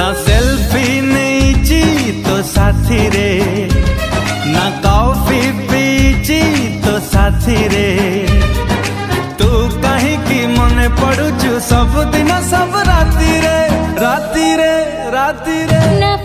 ना सेल्फी नहीं जी तो साथी रे। ना कॉफ़ी पी तो साथी रे। तू कहीं की मन पड़ुचु सब दिन सब राती रे राती रे राती रे। ना